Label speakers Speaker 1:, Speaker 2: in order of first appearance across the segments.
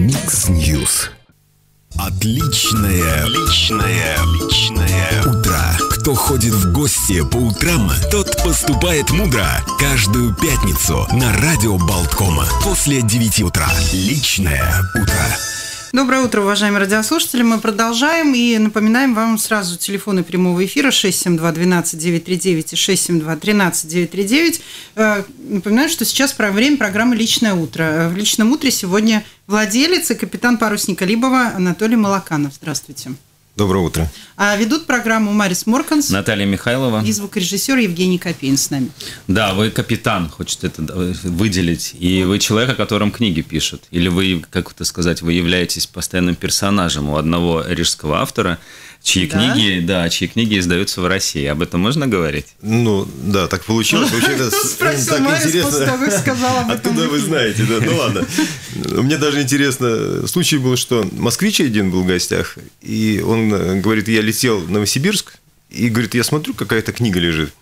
Speaker 1: Mix News. Отличное, отличное, отличное утро. Кто ходит в гости по утрам, тот поступает мудро. Каждую пятницу на радио Балтком после 9 утра. Личное утро.
Speaker 2: Доброе утро, уважаемые радиослушатели. Мы продолжаем и напоминаем вам сразу телефоны прямого эфира 672-12-939 и 672-13-939. Э, Напоминаю, что сейчас про время программы «Личное утро». Э, В «Личном утре» сегодня владелец и капитан парусника Либава Анатолий Молоканов. Здравствуйте.
Speaker 3: Доброе утро.
Speaker 2: А ведут программу Марис Морканс
Speaker 4: Наталья Михайлова.
Speaker 2: и звукорежиссер Евгений Копейн с нами.
Speaker 4: Да, вы капитан, хочет это э, выделить. И вы человек, о котором книги пишут. Или вы, как это сказать, вы являетесь постоянным персонажем у одного рижского автора, чьи
Speaker 2: Да?
Speaker 4: книги, да, чьи книги издаются в России. Об этом можно говорить?
Speaker 3: Ну, да, так получилось. Вообще, это так интересно. Откуда вы знаете? Да? Ну ладно. Мне даже интересно, случай был, что москвич один был в гостях, и он э, говорит, я летел в Новосибирск, и говорит, я смотрю, какая-то книга лежит.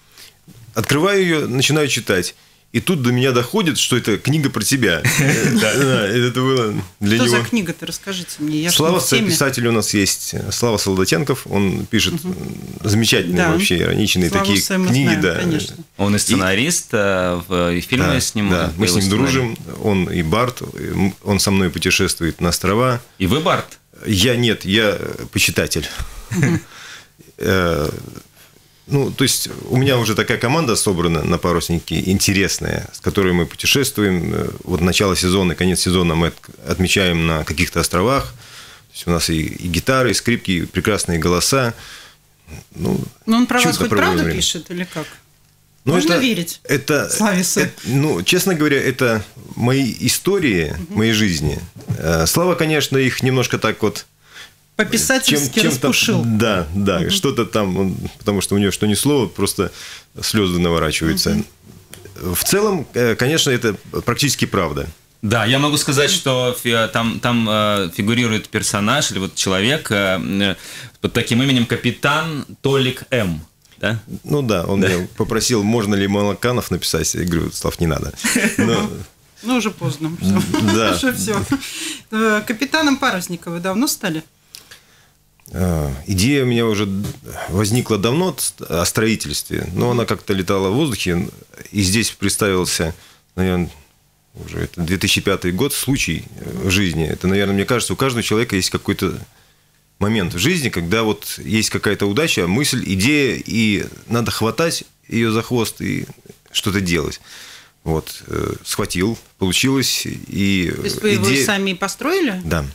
Speaker 3: Открываю ее, начинаю читать. И тут до меня доходит, что это книга про тебя. Да, Это было для
Speaker 2: Что
Speaker 3: него...
Speaker 2: за книга-то? Расскажите мне.
Speaker 3: Слава писатель у нас есть. Слава Солдатенков. Он пишет замечательные
Speaker 2: Да.
Speaker 3: вообще ироничные такие книги. да.
Speaker 2: конечно.
Speaker 4: Он и сценарист, э, в, и фильмы снимает.
Speaker 3: Мы с ним дружим. Он и Барт. Он со мной путешествует на острова.
Speaker 4: И вы, Барт?
Speaker 3: Я нет, я э, почитатель. Ну, то есть у меня уже такая команда собрана на паруснике интересная, с которой мы путешествуем. Э, Вот начало сезона, конец сезона мы от- отмечаем на каких-то островах. То есть у нас и, и гитары, и скрипки, и прекрасные голоса. Ну,
Speaker 2: Но он про вас хоть правду
Speaker 3: время.
Speaker 2: пишет или как?
Speaker 3: ну,
Speaker 2: Можно
Speaker 3: это-
Speaker 2: верить
Speaker 3: Это,
Speaker 2: Славе Сэ?
Speaker 3: это- ну, честно говоря, это мои истории, моей жизни. Э, Слава, конечно, их немножко так вот
Speaker 2: По-писательски распушил.
Speaker 3: Да, да, что-то там, он- потому что у него что ни слово, просто слезы наворачиваются. В целом, э, конечно, это практически правда.
Speaker 4: Да, я могу сказать, что фи- там, там э, фигурирует персонаж или вот человек э, э, под таким именем капитан Толик М. Да?
Speaker 3: Ну да, он меня попросил, можно ли Малаканов написать. Я говорю, Слав, не надо. Но,
Speaker 2: Ну, уже поздно.
Speaker 3: Да.
Speaker 2: Уже все. Капитаном парусника вы давно стали?
Speaker 3: Э, идея у меня уже возникла давно о строительстве, но она как-то летала в воздухе, и здесь представился, наверное, уже это 2005 год, случай э, в жизни. Это, наверное, мне кажется, у каждого человека есть какой-то момент в жизни, когда вот есть какая-то удача, мысль, идея, и надо хватать ее за хвост и что-то делать. Вот, э, схватил, получилось, и
Speaker 2: То есть вы его
Speaker 3: идея...
Speaker 2: сами и построили?
Speaker 3: Да.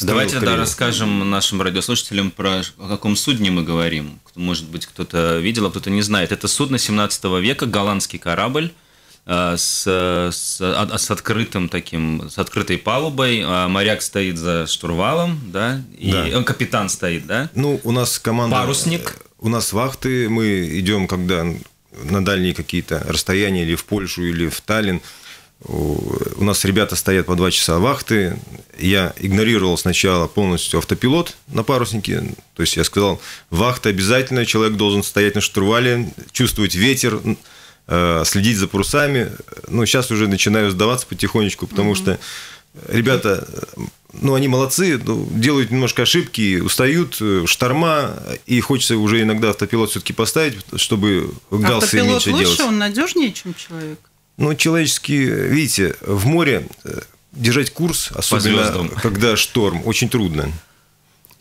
Speaker 4: Давайте
Speaker 3: Строил
Speaker 4: тогда расскажем нашим радиослушателям про о каком судне мы говорим. Может быть, кто-то видел, а кто-то не знает. Это судно 17 века, голландский корабль э, с, с, а- с открытым таким, с открытой палубой. А Моряк стоит за штурвалом, да, и
Speaker 3: Да.
Speaker 4: э, капитан стоит, да.
Speaker 3: Ну, у нас команда...
Speaker 4: Парусник.
Speaker 3: э, У нас вахты, мы идем, когда на дальние какие-то расстояния, или в Польшу, или в Таллин. У нас ребята стоят по два часа вахты. Я игнорировал сначала полностью автопилот на паруснике. То есть я сказал, вахта обязательно, человек должен стоять на штурвале, чувствовать ветер, э, следить за парусами. Но сейчас уже начинаю сдаваться потихонечку, потому что ребята, ну, они молодцы, ну, делают немножко ошибки, устают, э, шторма, и хочется уже иногда автопилот все-таки поставить, чтобы
Speaker 2: Автопилот
Speaker 3: меньше
Speaker 2: лучше,
Speaker 3: делать.
Speaker 2: он надежнее, чем человек?
Speaker 3: Ну, человечески, видите, в море э, держать курс, особенно когда шторм, очень трудно.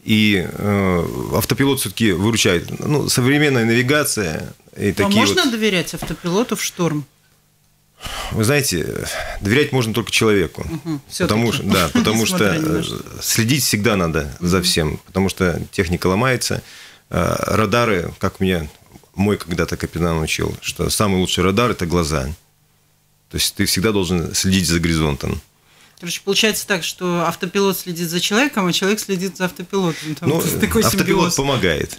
Speaker 3: И э, автопилот все-таки выручает. Ну, современная навигация и
Speaker 2: А
Speaker 3: такие
Speaker 2: можно
Speaker 3: вот...
Speaker 2: доверять автопилоту в шторм?
Speaker 3: Вы знаете, доверять можно только человеку.
Speaker 2: всё-таки.
Speaker 3: Потому что, да, потому что э,
Speaker 2: что.
Speaker 3: следить всегда надо за всем, потому что техника ломается. Э, Радары, как меня мой когда-то капитан учил, что самый лучший радар – это глаза. То есть ты всегда должен следить за горизонтом.
Speaker 2: Короче, получается так, что автопилот следит за человеком, а человек следит за автопилотом. Там
Speaker 3: Ну,
Speaker 2: такой
Speaker 3: автопилот
Speaker 2: симбиоз.
Speaker 3: помогает.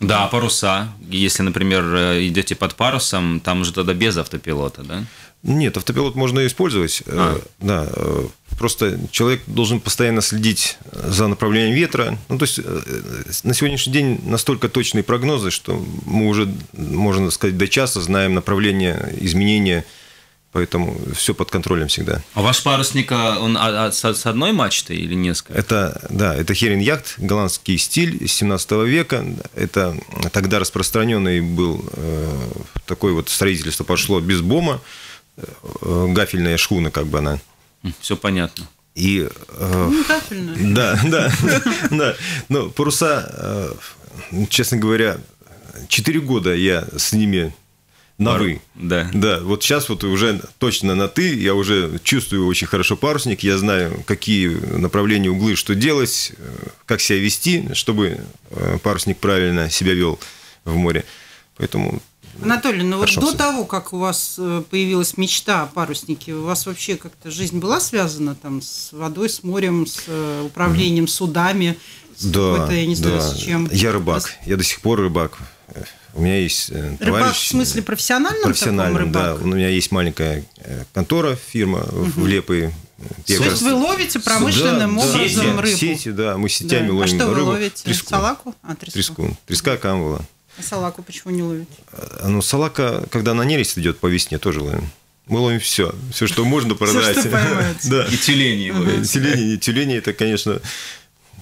Speaker 4: Да, паруса. Если, например, э, идете под парусом, там же тогда без автопилота, да?
Speaker 3: Нет, автопилот можно использовать. э,
Speaker 4: А.
Speaker 3: Да, э, просто человек должен постоянно следить за направлением ветра. Ну, то есть э, на сегодняшний день настолько точные прогнозы, что мы уже, можно сказать, до часа знаем направление изменения Поэтому все под контролем всегда.
Speaker 4: А ваш парусник, а, он а, а, с одной мачтой или несколько?
Speaker 3: Это, да, это херен-яхт, голландский стиль 17 века. Это тогда распространенный был э, такое вот строительство пошло без бома, гафельная шхуна, как бы она.
Speaker 4: Все понятно.
Speaker 3: И э,
Speaker 2: Ну, капельно.
Speaker 3: да, да, да. Но паруса, э, честно говоря, 4 года я с ними на
Speaker 4: Пару-
Speaker 3: вы.
Speaker 4: да.
Speaker 3: Да, вот сейчас вот уже точно на ты, я уже чувствую очень хорошо парусник, я знаю, какие направления, углы, что делать, э, как себя вести, чтобы э, парусник правильно себя вел в море. Поэтому
Speaker 2: Анатолий, ну вот до того, как у вас э, появилась мечта о паруснике, у вас вообще как-то жизнь была связана там с водой, с морем, с э, управлением судами, с
Speaker 3: да,
Speaker 2: я не знаю,
Speaker 3: да.
Speaker 2: с чем?
Speaker 3: Я рыбак, я до сих пор рыбак. У меня есть э,
Speaker 2: Рыбак
Speaker 3: товарищ...
Speaker 2: в смысле профессиональном
Speaker 3: профессиональным, да. У меня есть маленькая контора, фирма в Лепой.
Speaker 2: То есть вы ловите промышленным
Speaker 3: Да, да,
Speaker 2: образом
Speaker 3: сети,
Speaker 2: рыбу?
Speaker 3: Сети, да, мы
Speaker 2: Да.
Speaker 3: сетями
Speaker 2: А
Speaker 3: ловим
Speaker 2: что вы
Speaker 3: рыбу.
Speaker 2: ловите?
Speaker 3: Треску.
Speaker 2: Салаку? А, треску.
Speaker 3: Треску. Треска, камбала.
Speaker 2: А салаку почему не ловите?
Speaker 3: А, Ну, салака, когда на нерест идет по весне, тоже ловим. Мы ловим все. Все, что можно продать. Да.
Speaker 4: И тюлени ловите.
Speaker 3: Тюлени, тюлени это, конечно,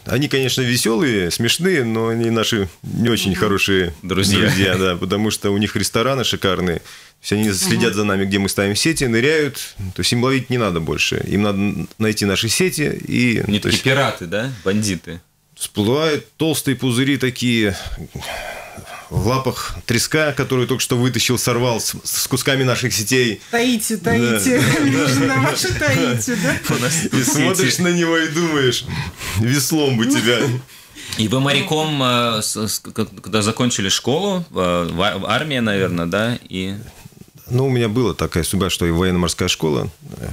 Speaker 3: они, конечно, веселые, смешные, но они наши не очень хорошие
Speaker 4: Друзья.
Speaker 3: да, потому что у них рестораны шикарные. То есть они следят за нами, где мы ставим сети, ныряют. То есть им ловить не надо больше. Им надо найти наши сети и
Speaker 4: Они
Speaker 3: то
Speaker 4: такие
Speaker 3: есть,
Speaker 4: пираты, да? Бандиты.
Speaker 3: всплывают толстые пузыри такие в лапах треска, которую только что вытащил, сорвал с, с кусками наших сетей.
Speaker 2: Таите, таите. На ваши таите, да?
Speaker 3: И смотришь на него и думаешь, веслом бы тебя.
Speaker 4: И вы моряком, э, когда закончили школу, э, а- в армии, наверное, да? И
Speaker 3: Ну, у меня была такая судьба, что и военно-морская школа.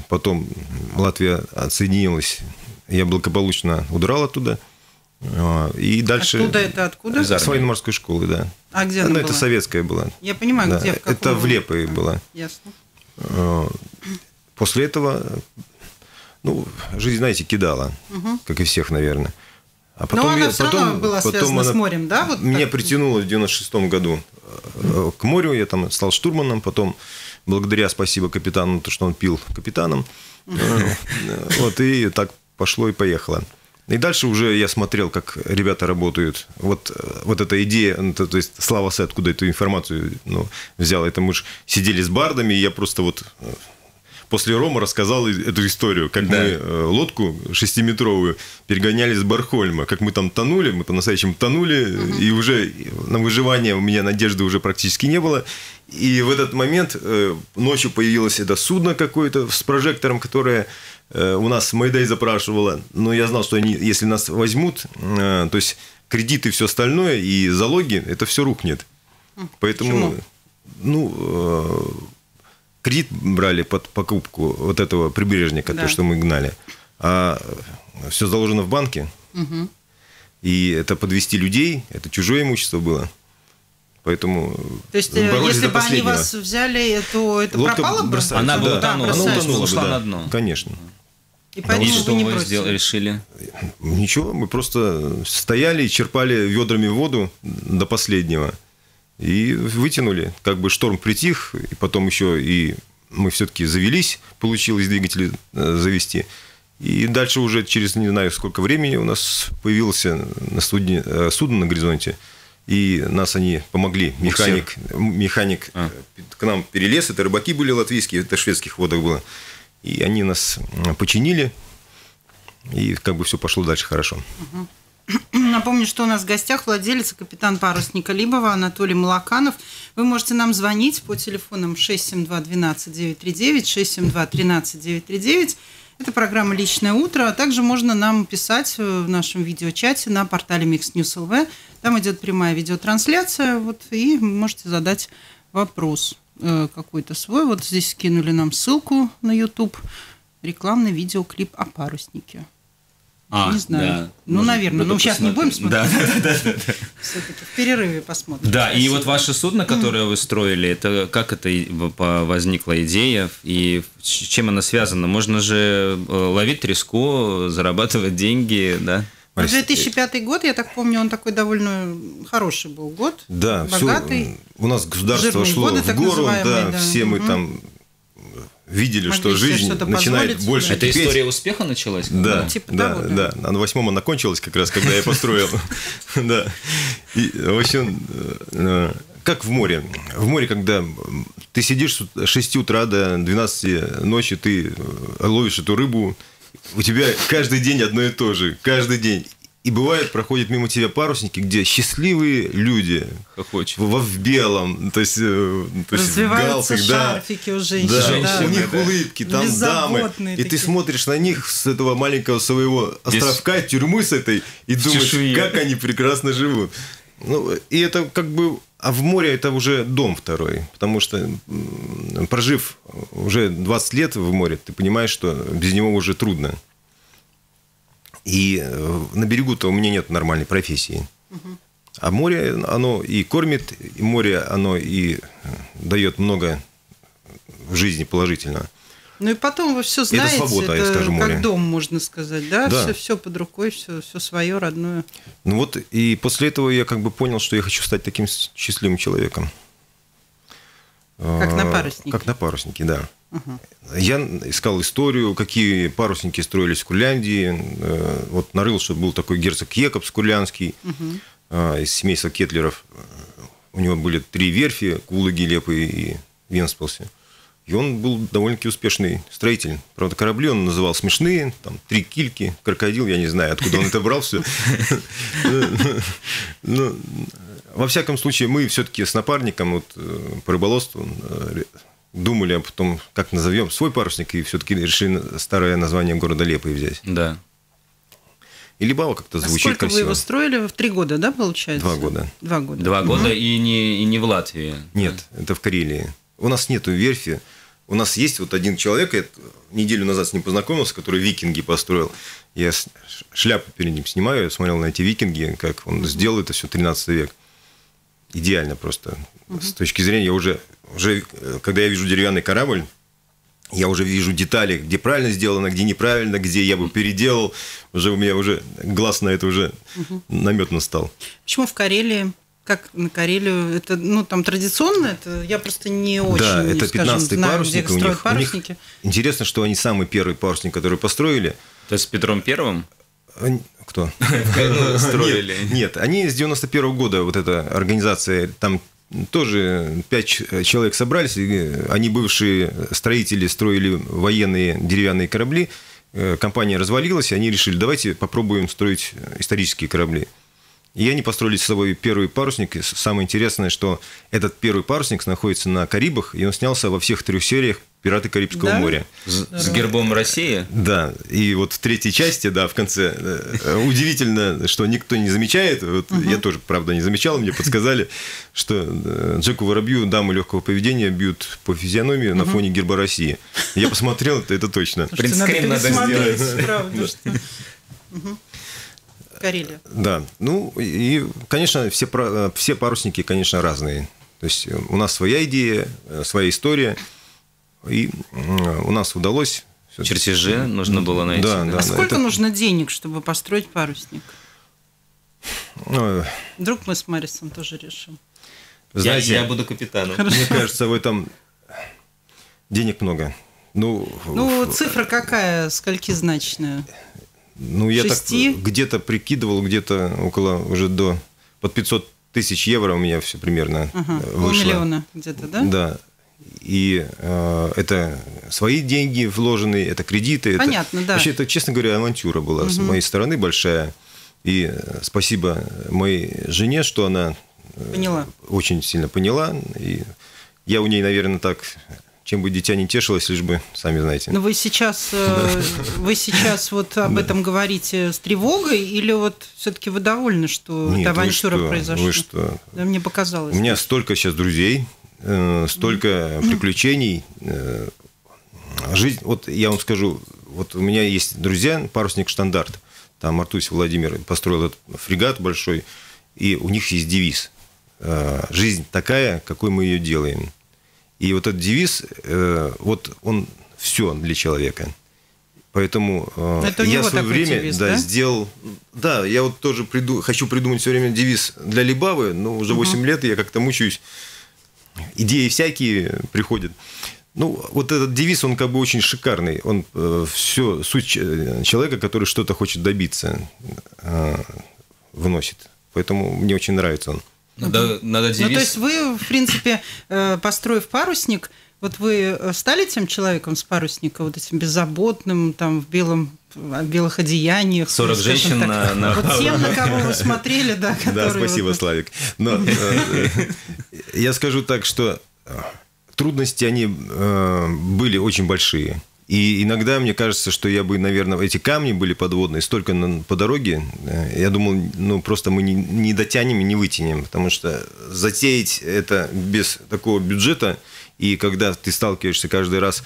Speaker 3: Потом Латвия отсоединилась. Я благополучно удрал оттуда. А, И дальше...
Speaker 2: Оттуда это откуда?
Speaker 4: Из
Speaker 3: С военно-морской школы, да.
Speaker 2: А где
Speaker 3: Ну,
Speaker 2: она
Speaker 3: это
Speaker 2: была?
Speaker 3: советская была.
Speaker 2: Я понимаю,
Speaker 3: Да,
Speaker 2: где, в каком...
Speaker 3: Это в Лепое была.
Speaker 2: Ясно.
Speaker 3: А, После этого, ну, жизнь, знаете, кидала, как и всех, наверное. А
Speaker 2: Но она всё равно была связана с морем, да, вот
Speaker 3: меня
Speaker 2: так?
Speaker 3: притянуло в 96 году э, к морю, я там стал штурманом, потом, благодаря, спасибо капитану, то, что он пил капитаном, э, вот, и так пошло и поехало. И дальше уже я смотрел, как ребята работают. Вот, э, вот эта идея, ну, то, то есть Слава Сэ откуда эту информацию ну, взял. Это мы же сидели с бардами, и я просто вот э, после Рома рассказал эту историю, как
Speaker 4: Да.
Speaker 3: мы э, лодку шестиметровую перегоняли с Бархольма, как мы там тонули, мы по-настоящему тонули, и уже на выживание у меня надежды уже практически не было. И в этот момент э, ночью появилось это судно какое-то с прожектором, которое э, у нас Майдай запрашивало. Но я знал, что они, если нас возьмут, э, то есть кредиты и все остальное, и залоги, это все рухнет. Поэтому,
Speaker 2: Почему?
Speaker 3: ну, кредит брали под покупку вот этого прибрежника,
Speaker 2: Да.
Speaker 3: то, что мы гнали. А все заложено в банке. И это подвести людей, это чужое имущество было. Поэтому
Speaker 2: То есть, э,
Speaker 3: боролись
Speaker 2: если бы они вас взяли, то это
Speaker 3: Лодка
Speaker 2: пропало бы?
Speaker 3: бросается,
Speaker 4: Она бы
Speaker 3: да.
Speaker 4: утонула,
Speaker 3: Она утонула бы,
Speaker 4: ушла
Speaker 3: да.
Speaker 4: на дно.
Speaker 3: Конечно.
Speaker 2: И
Speaker 4: и
Speaker 2: поэтому
Speaker 4: что
Speaker 2: вы не
Speaker 4: вы сделали, решили?
Speaker 3: Ничего, мы просто стояли и черпали ведрами воду до последнего. И вытянули. Как бы шторм притих, и потом еще и мы все-таки завелись, получилось двигатели э, завести. И дальше уже через не знаю сколько времени у нас появился на судне, э, судно на горизонте. И нас они помогли. Механик, механик
Speaker 4: А.
Speaker 3: э, к нам перелез. Это рыбаки были латвийские, это шведских водах было. И они нас починили. И как бы все пошло дальше хорошо.
Speaker 2: Напомню, что у нас в гостях владелец и капитан парусника Либова Анатолий Малаканов. Вы можете нам звонить по телефонам 672-12-939, 672-13-939. Это программа «Личное утро», а также можно нам писать в нашем видеочате на портале Mix News LV. Там идет прямая видеотрансляция, вот, и можете задать вопрос э, какой-то свой. Вот здесь скинули нам ссылку на YouTube. Рекламный видеоклип о паруснике.
Speaker 4: А,
Speaker 2: не знаю.
Speaker 4: да.
Speaker 2: Ну,
Speaker 4: Может,
Speaker 2: наверное. Ну, сейчас не будем смотреть.
Speaker 4: Да, да, да, да.
Speaker 2: Все-таки в перерыве посмотрим.
Speaker 4: Да, и вот ваше судно, которое вы строили, это как это возникла идея и с чем она связана? Можно же э, ловить треску, зарабатывать деньги, да?
Speaker 2: Ну, 2005 год, я так помню, он такой довольно хороший был год.
Speaker 3: Да,
Speaker 2: богатый.
Speaker 3: все. У нас государство шло
Speaker 2: годы,
Speaker 3: в гору, да,
Speaker 2: да.
Speaker 3: все мы
Speaker 2: Мгм.
Speaker 3: там видели,
Speaker 2: Могли
Speaker 3: что жизнь
Speaker 2: что-то
Speaker 3: начинает больше.
Speaker 4: Это
Speaker 3: кипеть.
Speaker 4: история успеха началась?
Speaker 3: Да,
Speaker 2: Типа
Speaker 3: да,
Speaker 2: того,
Speaker 3: да,
Speaker 2: да.
Speaker 3: На восьмом она кончилась как раз, когда я построил. Да. В общем, э, как в море. В море, когда ты сидишь с 6 утра до 12 ночи, ты э, ловишь эту рыбу, у тебя каждый день одно и то же. Каждый день. И бывает, проходят мимо тебя парусники, где счастливые люди
Speaker 4: Хохочет.
Speaker 3: в, в белом, то есть, э, то есть в
Speaker 2: Развиваются
Speaker 3: галстук, да.
Speaker 2: шарфики у женщин.
Speaker 3: Да,
Speaker 4: Женщины,
Speaker 3: у них
Speaker 4: да.
Speaker 3: улыбки, там дамы. И ты смотришь на них с этого маленького своего островка, тюрьмы с этой, и думаешь,
Speaker 4: чешуе.
Speaker 3: как они прекрасно живут. Ну, и это как бы... А в море это уже дом второй, потому что прожив уже 20 лет в море, ты понимаешь, что без него уже трудно. И э, на берегу-то у меня нет нормальной профессии. А море, оно и кормит, и море, оно и э, дает много в жизни положительного.
Speaker 2: Ну и потом вы все знаете,
Speaker 3: свобода, я
Speaker 2: это
Speaker 3: скажу, море.
Speaker 2: как дом, можно сказать, да?
Speaker 3: Да.
Speaker 2: Все, все под рукой, все, все свое, родное.
Speaker 3: Ну вот, и после этого я как бы понял, что я хочу стать таким счастливым человеком.
Speaker 2: Как на
Speaker 3: А,
Speaker 2: паруснике.
Speaker 3: Как на паруснике, да. Я искал историю, какие парусники строились в Курляндии. Э, Вот нарыл, что был такой герцог Екобс Курлянский а, из семейства Кетлеров. У него были три верфи, Кулы, Гелепы и Венспилсе. И он был довольно-таки успешный строитель. Правда, корабли он называл смешные, там, три кильки, крокодил, я не знаю, откуда он это брал все. Ну, во всяком случае, мы все-таки с напарником вот, э, по рыболовству э, думали об том, как назовем свой парусник, и все-таки решили старое название города Лепой взять.
Speaker 4: Да.
Speaker 3: И Либава как-то
Speaker 2: А
Speaker 3: звучит
Speaker 2: сколько вы
Speaker 3: красиво.
Speaker 2: его строили? В три года, да, получается?
Speaker 3: Два года.
Speaker 2: Два года.
Speaker 4: Два года и не, и не в Латвии.
Speaker 3: Нет, это в Карелии. У нас нету верфи. У нас есть вот один человек, я неделю назад с ним познакомился, который викинги построил. Я шляпу перед ним снимаю, я смотрел на эти викинги, как он сделал это все 13 век. Идеально просто. С точки зрения, я уже, уже, э, когда я вижу деревянный корабль, я уже вижу детали, где правильно сделано, где неправильно, где я бы переделал. Уже у меня уже глаз на это уже наметно стал.
Speaker 2: Почему в Карелии? Как на Карелию? Это, ну, там традиционно? Это я просто не очень,
Speaker 3: да, это
Speaker 2: скажем,
Speaker 3: 15-й
Speaker 2: знаю,
Speaker 3: парусник.
Speaker 2: где
Speaker 3: у
Speaker 2: строят
Speaker 3: них, у них
Speaker 2: парусники.
Speaker 3: интересно, что они самый первый парусник, который построили.
Speaker 4: То есть с Петром Первым
Speaker 3: Кто?
Speaker 4: строили.
Speaker 3: Нет, нет, они с 91 года, вот эта организация, там тоже пять ч- человек собрались, они бывшие строители строили военные деревянные корабли, Э, компания развалилась, и они решили, давайте попробуем строить исторические корабли. И они построили свой первый парусник. И самое интересное, что этот первый парусник находится на Карибах, и он снялся во всех трех сериях «Пираты Карибского
Speaker 2: Да?
Speaker 3: моря».
Speaker 4: С, с гербом России.
Speaker 3: Да, и вот в третьей части, да, в конце, э, удивительно, что никто не замечает, вот я тоже, правда, не замечал, мне подсказали, что э, Джеку Воробью дамы легкого поведения бьют по физиономии на фоне герба России. Я посмотрел, это, это точно.
Speaker 4: Принтскрин надо
Speaker 2: пересмотреть,
Speaker 4: сделать.
Speaker 2: правда, что- Мгм. Карелия.
Speaker 3: Да, ну и, конечно, все, э, все парусники, конечно, разные. То есть э, у нас своя идея, э, своя история, и м, у нас удалось...
Speaker 4: Чертежи нужно было найти.
Speaker 3: Да, да.
Speaker 2: А сколько
Speaker 3: это-
Speaker 2: нужно денег, чтобы построить парусник?
Speaker 3: Ну,
Speaker 2: Вдруг мы с Марисом тоже решим.
Speaker 3: вы
Speaker 4: Я,
Speaker 3: знаете,
Speaker 4: я буду капитаном.
Speaker 3: Мне кажется, в этом денег много. Ну,
Speaker 2: Ну, цифра какая, скольки значная?
Speaker 3: Ну я
Speaker 2: шести?
Speaker 3: так где-то прикидывал, где-то около уже до под 500 тысяч евро у меня все примерно
Speaker 2: Ага,
Speaker 3: э, вышло.
Speaker 2: полмиллиона где-то, да?
Speaker 3: Да. И э, это свои деньги вложенные, это кредиты. это-
Speaker 2: Понятно, да.
Speaker 3: Вообще, это, честно говоря, авантюра была с моей стороны большая. И э, спасибо моей жене, что она э,
Speaker 2: Поняла.
Speaker 3: очень сильно поняла. И я у ней, наверное, так, чем бы дитя не тешилось, лишь бы, сами знаете.
Speaker 2: Но вы сейчас, э, вы сейчас вот об этом говорите с тревогой, или вот все-таки вы довольны, что эта авантюра произошла?
Speaker 3: Вы что?
Speaker 2: Да, мне показалось.
Speaker 3: У меня столько сейчас друзей, э, столько приключений. э, Жизнь, вот я вам скажу, вот у меня есть друзья, парусник «Штандарт». Там Артусь Владимир построил этот фрегат большой, и у них есть девиз. Жизнь такая, какой мы ее делаем. И вот этот девиз, э, вот он все для человека. Поэтому э,
Speaker 2: Это
Speaker 3: я в свое время
Speaker 2: девиз,
Speaker 3: да,
Speaker 2: да?
Speaker 3: сделал. Да, я вот тоже приду, хочу придумать все время девиз для Либавы, но уже 8 лет и я как-то мучаюсь. Идеи всякие приходят. Ну, вот этот девиз, он как бы очень шикарный. Он э, все, суть человека, который что-то хочет добиться, э, выносит. Поэтому мне очень нравится он.
Speaker 4: Надо, надо девиз...
Speaker 2: Ну, то есть вы, в принципе, э, построив парусник, вот вы стали тем человеком с парусника, вот этим беззаботным, там, в белом в белых одеяниях.
Speaker 4: 40 женщин так. на, на...
Speaker 2: Вот тем, на кого вы смотрели, да,
Speaker 3: Да, спасибо, вот... Славик. Но э, я скажу так, что трудности, они э, были очень большие. И иногда мне кажется, что я бы, наверное, эти камни были подводные столько на, по дороге, э, я думал, ну просто мы не, не дотянем и не вытянем, потому что затеять это без такого бюджета, и когда ты сталкиваешься каждый раз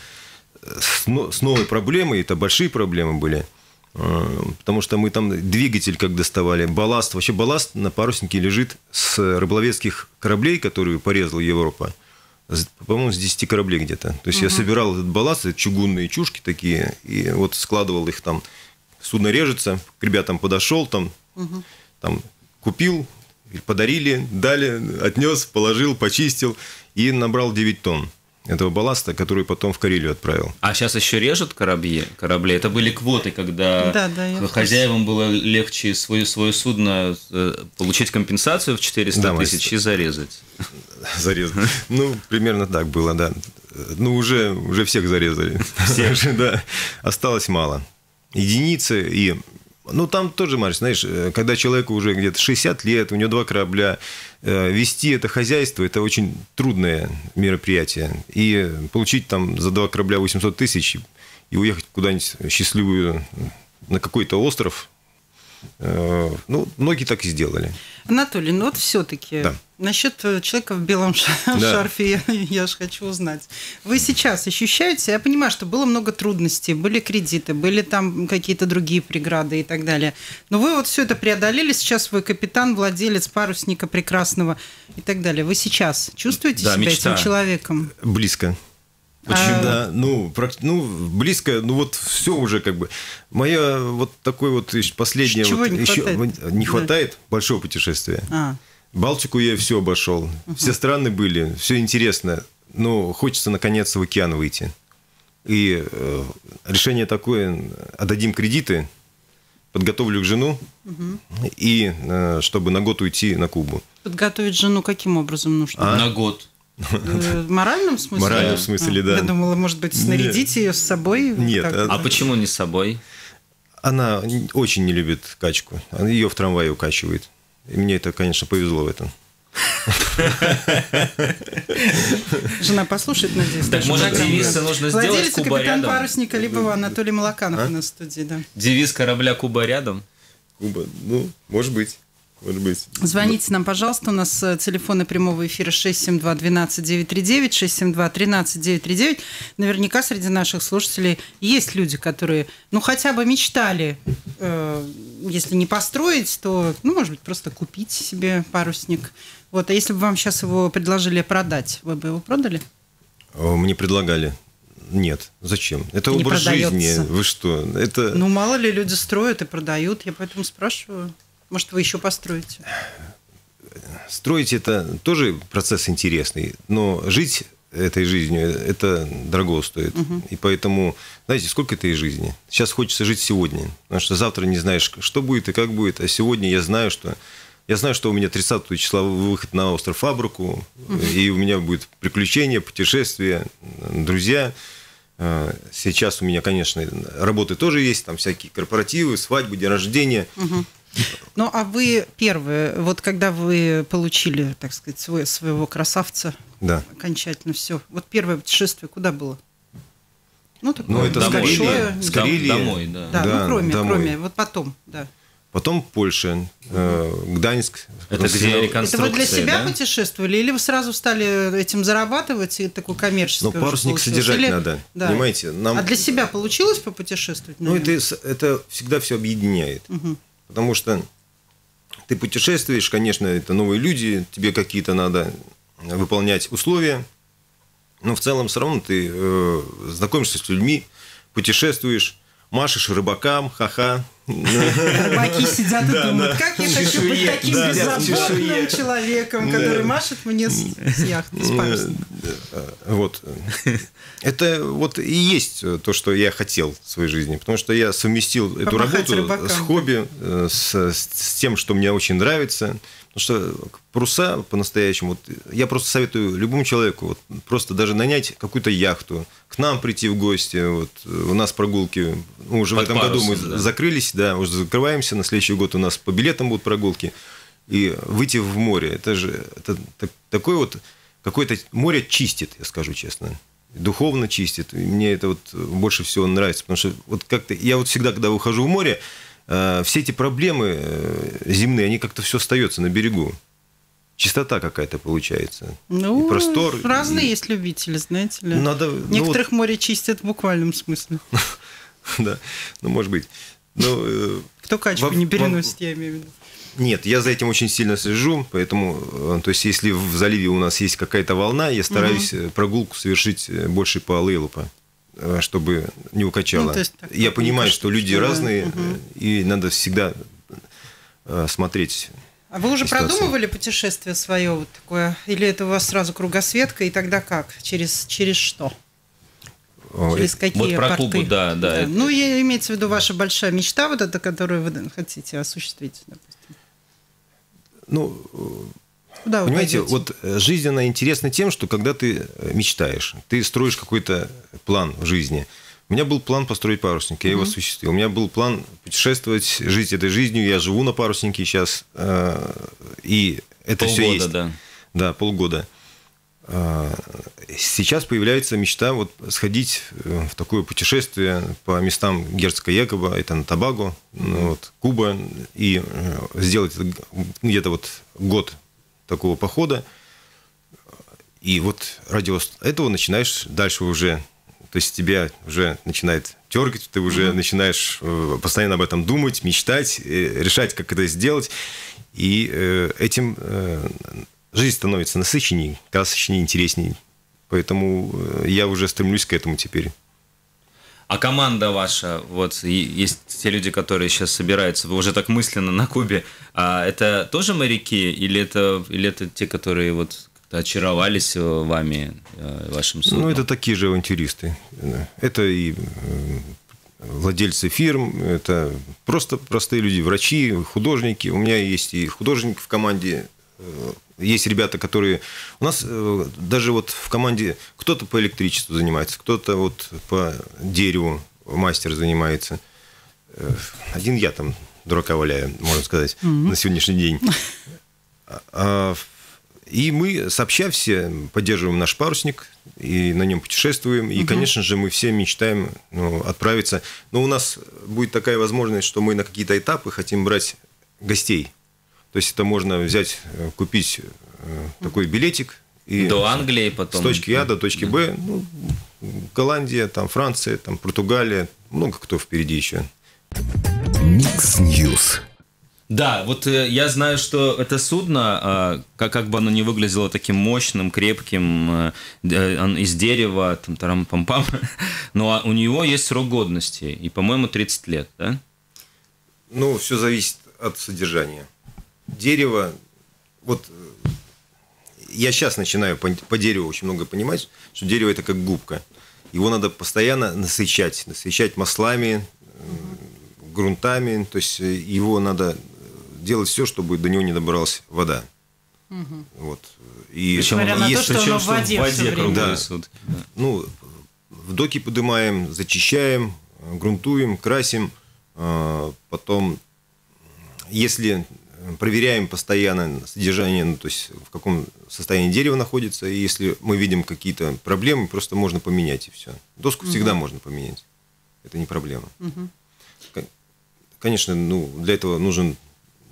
Speaker 3: с, с новой проблемой, это большие проблемы были, э, потому что мы там двигатель как доставали, балласт, вообще балласт на паруснике лежит с рыболовецких кораблей, которые порезала Европа, по-моему, с 10 кораблей где-то. То есть угу. я собирал этот балласт, чугунные чушки такие, и вот складывал их там. Судно режется, к ребятам подошел, там, угу. там купил, подарили, дали, отнес, положил, почистил и набрал 9 тонн этого балласта, который потом в Карелию отправил.
Speaker 4: А сейчас еще режут корабли? корабли? Это были квоты, когда да, да, хозяевам было легче свое, свое судно э, получить компенсацию в 400 да, тысяч и зарезать.
Speaker 3: Зарезать. Ну, примерно так было, да. Ну, уже, уже всех зарезали. Всех, да. Осталось мало. Единицы и ну, там тоже, Марш, знаешь, э, когда человеку уже где-то 60 лет, у него два корабля, э, вести это хозяйство – это очень трудное мероприятие. И получить там за два корабля 800 тысяч и уехать куда-нибудь счастливую на какой-то остров, э, ну, многие так и сделали.
Speaker 2: Анатолий, ну вот все-таки да. Насчет э, человека в белом да. шарфе я, я же хочу узнать. Вы сейчас ощущаете, я понимаю, что было много трудностей, были кредиты, были там какие-то другие преграды и так далее. Но вы вот все это преодолели, сейчас вы капитан, владелец парусника прекрасного и так далее. Вы сейчас чувствуете да, себя мечта. этим человеком?
Speaker 3: Близко. Почему? А... Да, ну, ну, близко, ну вот все уже как бы. Моя вот такой вот последнее
Speaker 2: Чего
Speaker 3: вот,
Speaker 2: не
Speaker 3: еще
Speaker 2: хватает?
Speaker 3: не хватает да. большого путешествия. А. Балтику я все обошел, все страны были, все интересно, но хочется наконец в океан выйти. И э, решение такое: отдадим кредиты, подготовлю к жену угу. и э, чтобы на год уйти на Кубу.
Speaker 2: Подготовить жену каким образом нужно?
Speaker 4: А? На год.
Speaker 2: В моральном смысле?
Speaker 3: В моральном смысле, да.
Speaker 2: Я думала, может быть, снарядить ее с собой?
Speaker 3: Нет.
Speaker 4: А почему не с собой?
Speaker 3: Она очень не любит качку. Ее в трамвае укачивает. И мне это, конечно, повезло в этом.
Speaker 2: Жена послушает, надеюсь.
Speaker 4: Так, может, девиз нужно сделать
Speaker 2: Владелец
Speaker 4: Куба
Speaker 2: капитан
Speaker 4: рядом?
Speaker 2: парусника, либо Анатолий Малаканов а? у нас в студии, да.
Speaker 4: Девиз корабля Куба рядом?
Speaker 3: Куба, ну, может быть. Может быть.
Speaker 2: Звоните нам, пожалуйста. У нас э, телефоны прямого эфира 672-12939, 672-13939. Наверняка среди наших слушателей есть люди, которые, ну, хотя бы мечтали, э, если не построить, то, ну, может быть, просто купить себе парусник. Вот, а если бы вам сейчас его предложили продать, вы бы его продали?
Speaker 3: Мне предлагали. Нет, зачем? Это не образ продается. жизни. Вы что? Это...
Speaker 2: Ну, мало ли люди строят и продают, я поэтому спрашиваю. Может, вы еще построите?
Speaker 3: Строить это тоже процесс интересный, но жить этой жизнью, это дорого стоит. Угу. И поэтому, знаете, сколько этой жизни? Сейчас хочется жить сегодня, потому что завтра не знаешь, что будет и как будет, а сегодня я знаю, что я знаю, что у меня 30 числа выход на остров Фабрику, угу. и у меня будет приключения, путешествия, друзья. А, сейчас у меня, конечно, работы тоже есть, там всякие корпоративы, свадьбы, день рождения. Угу.
Speaker 2: Ну, а вы первые, вот когда вы получили, так сказать, свой, своего красавца,
Speaker 3: да.
Speaker 2: окончательно все. Вот первое путешествие куда было?
Speaker 3: Ну, такое ну, это домой, большое. Да.
Speaker 4: Скорее, домой, да.
Speaker 2: Да, да ну, кроме, домой. кроме, вот потом, да.
Speaker 3: Потом Польша, э, Гданьск.
Speaker 4: Это где реконструкция,
Speaker 2: Это вы для себя да? путешествовали или вы сразу стали этим зарабатывать и такой коммерческий?
Speaker 3: Ну, парусник содержать или... надо, да. понимаете?
Speaker 2: Нам... А для себя получилось попутешествовать?
Speaker 3: Наверное? Ну, это, это всегда все объединяет. Угу. Потому что ты путешествуешь, конечно, это новые люди, тебе какие-то надо выполнять условия, но в целом все равно ты э, знакомишься с людьми, путешествуешь, машешь рыбакам, ха-ха,
Speaker 2: Рыбаки сидят и думают, как я хочу быть таким беззаботным человеком, который машет мне с яхты, с парусом.
Speaker 3: Вот. Это вот и есть то, что я хотел в своей жизни, потому что я совместил эту работу с хобби, э, с тем, что мне очень нравится. Потому что паруса по-настоящему, вот, я просто советую любому человеку вот, просто даже нанять какую-то яхту, к нам прийти в гости. Вот, у нас прогулки, ну, уже
Speaker 4: Под
Speaker 3: в этом году мы
Speaker 4: да.
Speaker 3: закрылись, да, уже закрываемся, на следующий год у нас по билетам будут прогулки. И выйти в море, это же это так- такое вот, какое-то море чистит, я скажу честно. Духовно чистит. И мне это вот больше всего нравится. Потому что вот как-то я вот всегда, когда выхожу в море, все эти проблемы э, земные, они как-то все остается на берегу. Чистота какая-то получается.
Speaker 2: Ну,
Speaker 3: и простор.
Speaker 2: разные
Speaker 3: и-
Speaker 2: есть любители, знаете ли.
Speaker 3: Надо, ну,
Speaker 2: Некоторых море чистят в буквальном смысле.
Speaker 3: вот, да, ну, может быть. Ну, э,
Speaker 2: Кто качку
Speaker 3: Во-
Speaker 2: не
Speaker 3: во-
Speaker 2: переносит, я имею в виду.
Speaker 3: Нет, я за этим очень сильно слежу, поэтому, э, то есть, если в заливе у нас есть какая-то волна, я стараюсь э, прогулку совершить э, больше по Алейлупа, э, чтобы не укачало.
Speaker 2: Ну, то есть так,
Speaker 3: я понимаю, что люди
Speaker 2: что да.
Speaker 3: разные, э, и надо всегда э, смотреть.
Speaker 2: А вы уже
Speaker 3: ситуацию.
Speaker 2: продумывали путешествие свое вот такое? Или это у вас сразу кругосветка, и тогда как? Через, через что? Через
Speaker 3: э,
Speaker 2: какие
Speaker 4: Вот про
Speaker 2: порты?
Speaker 4: Кубу, да, да, это-
Speaker 2: Ну, я- имеется в виду ваша большая мечта, вот эта, которую вы хотите осуществить, допустим.
Speaker 3: Ну,
Speaker 2: Куда вы
Speaker 3: Понимаете,
Speaker 2: пойдете?
Speaker 3: вот э, жизнь, она интересна тем, что когда ты э, мечтаешь, ты строишь какой-то план в жизни. У меня был план построить парусник, я его осуществил. У меня был план путешествовать, жить этой жизнью. Я живу на паруснике сейчас, э, и это все
Speaker 4: Полгода,
Speaker 3: есть.
Speaker 4: да.
Speaker 3: Да, полгода. А, Сейчас появляется мечта вот сходить в такое путешествие по местам герцога Якоба, это на Табаго, ну, вот, Куба, и сделать где-то вот год такого похода. И вот ради этого начинаешь дальше уже, то есть тебя уже начинает тергать, ты уже начинаешь э, постоянно об этом думать, мечтать, э, решать, как это сделать. И э, этим жизнь становится насыщенней, красочней, интересней. Поэтому я уже стремлюсь к этому теперь.
Speaker 4: А команда ваша, вот есть те люди, которые сейчас собираются, вы уже так мысленно на Кубе, а это тоже моряки или это, или это те, которые вот очаровались э, вами, э, вашим судном?
Speaker 3: Ну, это такие же авантюристы. Это и э, владельцы фирм, это просто простые люди, врачи, художники. У меня есть и художник в команде, есть ребята, которые... У нас э, даже вот в команде кто-то по электричеству занимается, кто-то вот по дереву мастер занимается. Э, Один я там дурака валяю, можно сказать, на сегодняшний день. А, И мы сообща все поддерживаем наш парусник, и на нем путешествуем. И, конечно же, мы все мечтаем ну, отправиться. Но у нас будет такая возможность, что мы на какие-то этапы хотим брать гостей. То есть это можно взять, э, купить э, такой билетик. И
Speaker 4: До Англии потом.
Speaker 3: С точки А до точки Б. Ну, Голландия, там, Франция, там, Португалия. Много кто впереди еще.
Speaker 1: Mix News.
Speaker 4: Да, вот э, я знаю, что это судно, а, как, как бы оно ни выглядело таким мощным, крепким, э, э, он из дерева, там, тарам-пам-пам, но у него есть срок годности, и, по-моему, 30 лет, да?
Speaker 3: Ну, все зависит от содержания. Дерево, вот я сейчас начинаю по, по дереву очень много понимать, что дерево это как губка. Его надо постоянно насыщать, насыщать маслами, грунтами, то есть э, его надо делать все, чтобы до него не добралась вода. Вот. И
Speaker 4: Причем
Speaker 2: на то,
Speaker 3: есть-
Speaker 2: что оно в воде всё время.
Speaker 4: круглые
Speaker 3: Да.
Speaker 4: сутки. да.
Speaker 3: ну, в доки поднимаем, зачищаем, э, грунтуем, красим. э, Потом, если проверяем постоянно содержание, ну, то есть в каком состоянии дерево находится, и если мы видим какие-то проблемы, просто можно поменять и все. Доску всегда можно поменять. Это не проблема. Кон- Конечно, ну, для этого нужен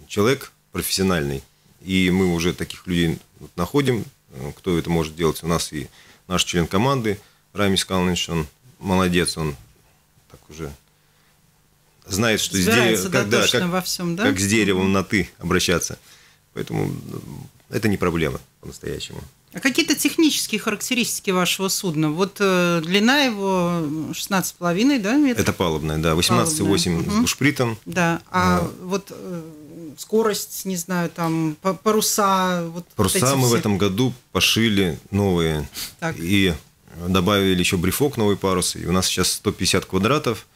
Speaker 3: человек профессиональный, и мы уже таких людей находим, э, кто это может делать. У нас и наш член команды Рамис Калныч, он молодец, он так уже знает, что с деревом,
Speaker 2: да,
Speaker 3: как,
Speaker 2: во всем, да?
Speaker 3: как с деревом на «ты» обращаться. Поэтому это не проблема по-настоящему.
Speaker 2: А какие-то технические характеристики вашего судна? Вот э, длина его 16,5, да, метров?
Speaker 3: Это палубная, да, 18,8
Speaker 2: Угу.
Speaker 3: с бушпритом.
Speaker 2: Да, а вот э, скорость, не знаю, там, па- паруса... Вот
Speaker 3: Паруса
Speaker 2: вот
Speaker 3: мы в
Speaker 2: все.
Speaker 3: этом году пошили новые.
Speaker 2: Так.
Speaker 3: И добавили еще брифок, новый парус. И у нас сейчас 150 квадратов.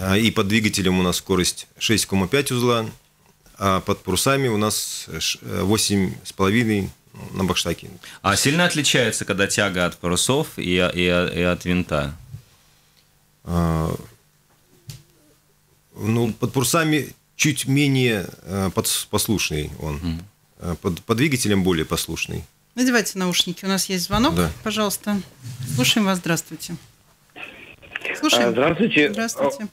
Speaker 3: А, И под двигателем у нас скорость 6,5 узла. А под парусами у нас ш- 8,5 на бакштаке.
Speaker 4: А сильно отличается, когда тяга от парусов и, и, и от винта?
Speaker 3: А, Ну, под парусами чуть менее э, подс- послушный он. А Под, под двигателем более послушный.
Speaker 2: Надевайте наушники, у нас есть звонок,
Speaker 3: Да.
Speaker 2: пожалуйста. Слушаем вас, здравствуйте. Слушаем.
Speaker 5: А, Здравствуйте.
Speaker 2: Здравствуйте.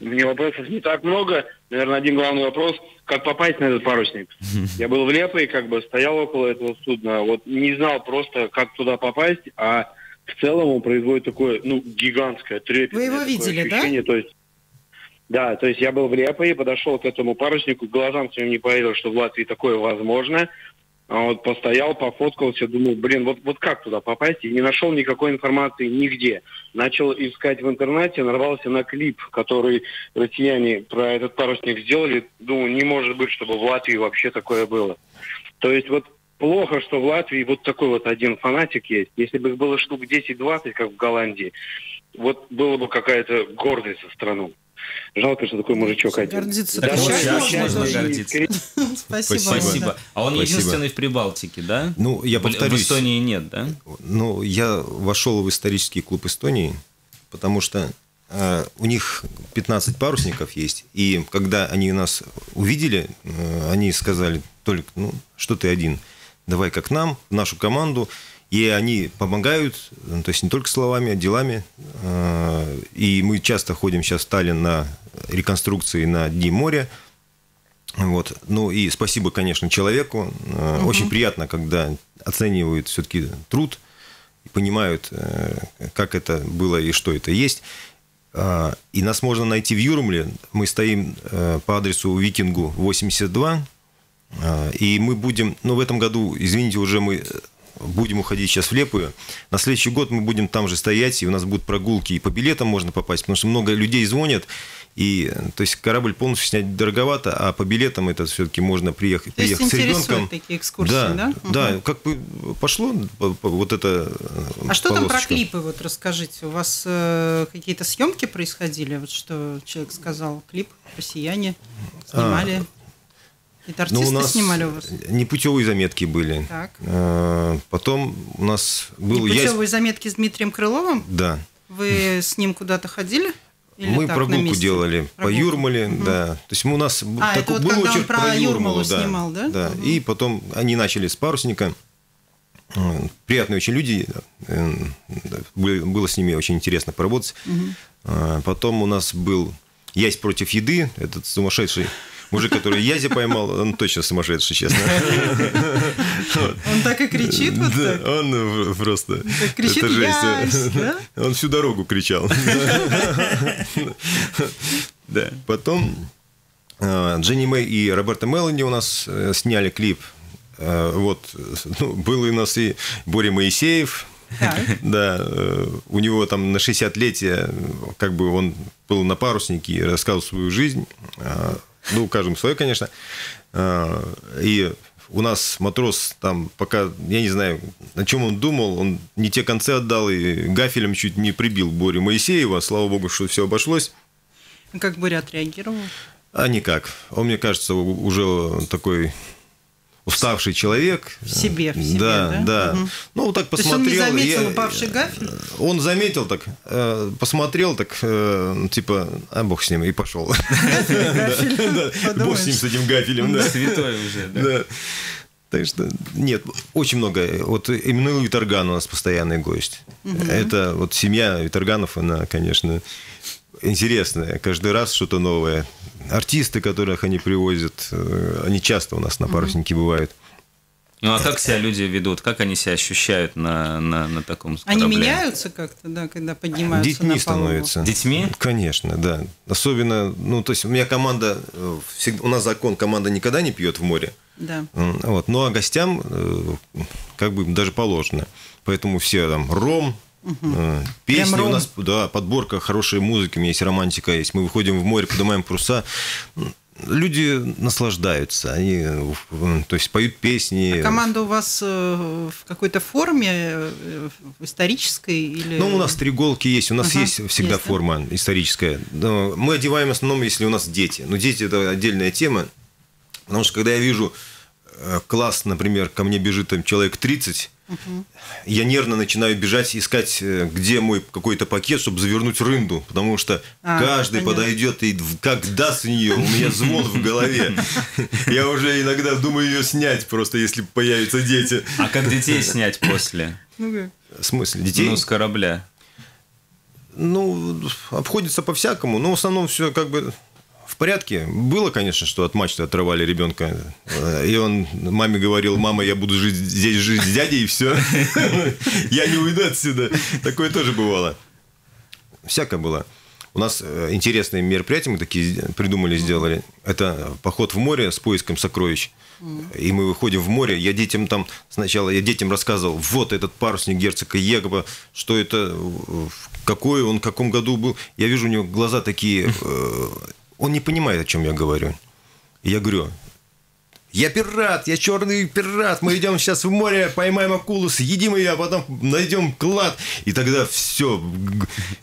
Speaker 5: У меня вопросов не так много. Наверное, один главный вопрос. Как попасть на этот парусник? Я был в Лепе, как бы стоял около этого судна. Вот не знал просто, как туда попасть, а в целом он производит такое, ну, гигантское, трепетное
Speaker 2: Вы его видели, да?
Speaker 5: ощущение. То есть, да, то есть я был в Лепе, подошел к этому паруснику, глазам своим не поверил, что в Латвии такое возможно. А вот постоял, пофоткался, думал, блин, вот, вот как туда попасть? И не нашел никакой информации нигде. Начал искать в интернете, нарвался на клип, который россияне про этот парусник сделали. Думаю, не может быть, чтобы в Латвии вообще такое было. То есть вот плохо, что в Латвии вот такой вот один фанатик есть. Если бы их было штук 10-20, как в Голландии, вот было бы какая-то гордость за страну. Жалко, что такой мужичок один.
Speaker 2: Гордиться
Speaker 5: Да,
Speaker 2: сейчас можно
Speaker 4: гордиться.
Speaker 2: Спасибо.
Speaker 4: Спасибо. А он
Speaker 3: Спасибо.
Speaker 4: единственный в Прибалтике, да?
Speaker 3: Ну, я
Speaker 4: В-
Speaker 3: повторюсь.
Speaker 4: В Эстонии нет, да?
Speaker 3: Ну, я вошел в исторический клуб Эстонии, потому что э, у них 15 парусников есть, и когда они нас увидели, э, они сказали, только, ну, что ты один, давай как нам, в нашу команду, и они помогают, ну, то есть не только словами, а делами. Э, И мы часто ходим сейчас в Таллин на реконструкции на Дни моря. Вот. Ну и спасибо, конечно, человеку. Э, Очень приятно, когда оценивают все-таки труд понимают, э, как это было и что это есть. А, И нас можно найти в Юрмле. Мы стоим э, по адресу Викингу 82. А, И мы будем, ну в этом году, извините, уже мы э, будем уходить сейчас в Лепую. На следующий год мы будем там же стоять, и у нас будут прогулки, и по билетам можно попасть, потому что много людей звонят, и то есть корабль полностью снять дороговато, а по билетам это все-таки можно приехать,
Speaker 2: То есть
Speaker 3: приехать с
Speaker 2: интересуют
Speaker 3: ребенком.
Speaker 2: такие экскурсии, да?
Speaker 3: да? Да, как бы пошло по- по- вот это. э,
Speaker 2: А что там про
Speaker 3: полосочка.
Speaker 2: клипы, вот расскажите. У вас э, какие-то съемки происходили? Вот что человек сказал, клип «Россияне» снимали? Это
Speaker 3: Ну,
Speaker 2: артисты
Speaker 3: у нас
Speaker 2: снимали у вас?
Speaker 3: непутевые заметки были.
Speaker 2: Так.
Speaker 3: Э, Потом у нас был я-
Speaker 2: Непутевые заметки с Дмитрием Крыловым?
Speaker 3: Да.
Speaker 2: Вы с ним куда-то ходили? Или
Speaker 3: мы
Speaker 2: так,
Speaker 3: прогулку делали по
Speaker 2: Прогулку.
Speaker 3: Юрмале, да. То есть мы у нас
Speaker 2: А, это
Speaker 3: такой-
Speaker 2: вот
Speaker 3: был
Speaker 2: он
Speaker 3: очерк
Speaker 2: про
Speaker 3: про
Speaker 2: Юрмалу
Speaker 3: Юрмалу, да.
Speaker 2: снимал, да?
Speaker 3: Да.
Speaker 2: Мгм.
Speaker 3: И потом они начали с парусника. Приятные очень люди. э, Было с ними очень интересно поработать. Э, Потом у нас был Ясь против еды. Этот сумасшедший мужик, который Язи поймал, он точно сумасшедший, честно.
Speaker 2: Он так и кричит вот
Speaker 3: Да,
Speaker 2: так?
Speaker 3: он просто...
Speaker 2: Кричит. «Ясь», да?
Speaker 3: Он всю дорогу кричал. Да. Потом э, Дженни Мэй и Роберта Мелани у нас э, сняли клип. Э, Вот, ну, был у нас и Боря Моисеев.
Speaker 2: Так.
Speaker 3: Да, э, у него там на 60-летие, э, как бы он был на паруснике и рассказывал свою жизнь. Ну, каждому свое, конечно. Э, И у нас матрос там пока, я не знаю, о чем он думал, он не те концы отдал и гафелем чуть не прибил Борю Моисеева. Слава богу, что все обошлось.
Speaker 2: Как Боря отреагировал?
Speaker 3: А никак. Он, мне кажется, уже такой уставший человек.
Speaker 2: В себе, в себе,
Speaker 3: да?
Speaker 2: да?
Speaker 3: Да,
Speaker 2: Мгм.
Speaker 3: Ну, так
Speaker 2: То есть
Speaker 3: посмотрел.
Speaker 2: он не заметил
Speaker 3: я-
Speaker 2: упавший гафель?
Speaker 3: Он заметил так, э, посмотрел так, э, типа, а бог с ним, и пошел. Бог с ним, с этим гафелем, да.
Speaker 4: Святой уже, да.
Speaker 3: Так что, нет, очень много. Вот Эммануил Виторган у нас постоянный гость. Это вот семья Виторганов, она, конечно, интересная. Каждый раз что-то новое. Артисты, которых они привозят, э, они часто у нас на паруснике бывают.
Speaker 4: Ну а как себя люди ведут? Как они себя ощущают на, на, на таком
Speaker 2: корабле? Они меняются как-то, да, когда поднимаются
Speaker 3: Детьми
Speaker 2: на
Speaker 3: становятся.
Speaker 4: Детьми?
Speaker 3: Конечно, да. Особенно, ну, то есть у меня команда, э, у нас закон, команда никогда не пьет в море.
Speaker 2: Да.
Speaker 3: Вот. Ну а гостям э, как бы даже положено. Поэтому все там ром, Угу. Песни у нас, да, подборка хорошей музыки, у меня есть романтика есть. Мы выходим в море, поднимаем паруса люди наслаждаются, они, то есть поют песни.
Speaker 2: А команда у вас э, в какой-то форме э, исторической или?
Speaker 3: Ну, у нас три голки есть, у нас ага, есть всегда есть, форма да? историческая. Мы одеваем в основном, если у нас дети. Но дети это отдельная тема, потому что когда я вижу э, класс, например, ко мне бежит там человек 30, Угу. Я нервно начинаю бежать, искать, э, где мой какой-то пакет, чтобы завернуть рынду, потому что а, каждый понятно. подойдет и как даст в нее, у меня звон в голове. Я уже иногда думаю ее снять, просто если появятся дети.
Speaker 4: А как детей снять после?
Speaker 3: В смысле, детей?
Speaker 4: Ну, с корабля.
Speaker 3: Ну, обходится по-всякому, но в основном все как бы в порядке. Было, конечно, что от мачты отрывали ребенка. Э, и он маме говорил, мама, я буду жить здесь жить с дядей, и все. Я не уйду отсюда. Такое тоже бывало. Всякое было. У нас э, интересные мероприятия мы такие придумали, сделали. Это поход в море с поиском сокровищ. И мы выходим в море. Я детям там сначала я детям рассказывал, вот этот парусник герцога Егоба, что это, какой он, в каком году был. Я вижу у него глаза такие э, он не понимает, о чем я говорю. я говорю, я пират, я черный пират, мы идем сейчас в море, поймаем акулу, съедим ее, а потом найдем клад. И тогда все,